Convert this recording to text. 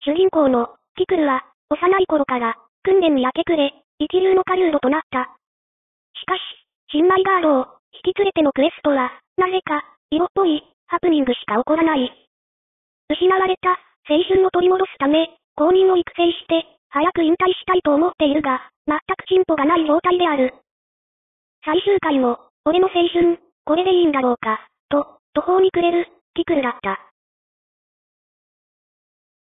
主人公の、ピクルは、幼い頃から、訓練に明け暮れ、一流の狩人となった。しかし、新米ガードを、引き連れてのクエストは、なぜか、色っぽい、ハプニングしか起こらない。失われた、青春を取り戻すため、公認を育成して、早く引退したいと思っているが、全く進歩がない状態である。最終回も、俺の青春、これでいいんだろうか、と、途方に暮れる、ピクルだった。